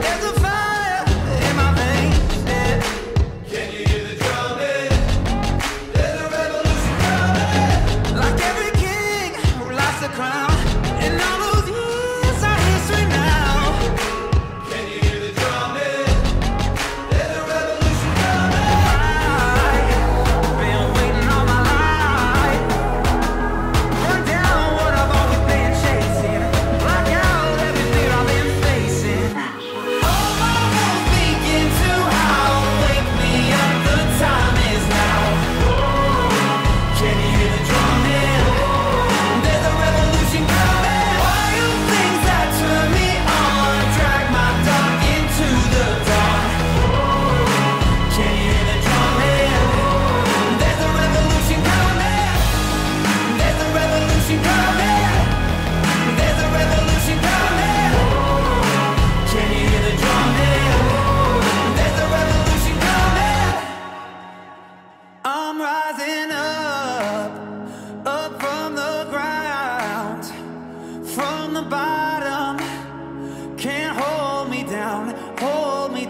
There's a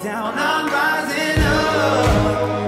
down, I'm rising up.